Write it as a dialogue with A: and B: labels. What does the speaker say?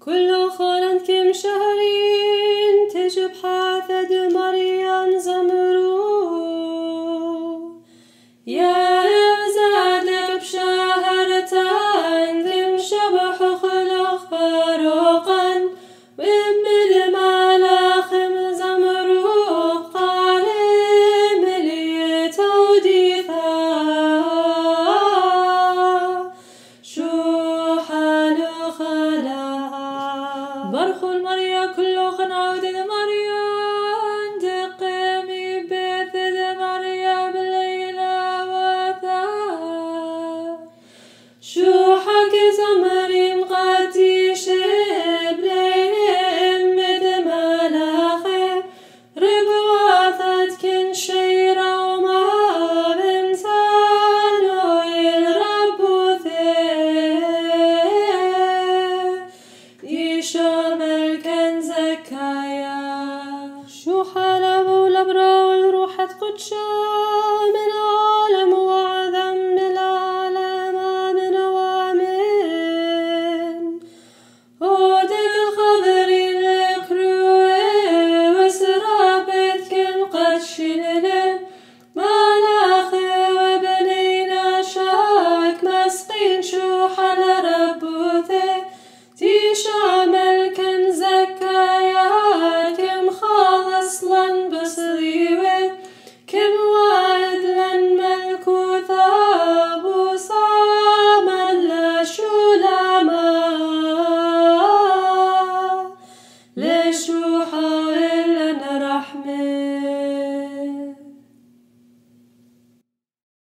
A: كل خالد كم خلاها برخ المريا كل خن عود مريا دقمي بيت مريا بالليلة وثا شو حق زمري مقاتي شبلين مد ملاخي ربواثت كن شيرا وما يشمل حكايا شو حال أبو الأبرار روحت قدشا من عالم وعذا من العالم عامن وعامن ودك الخبر الكروي وسرابت كم قدشن ما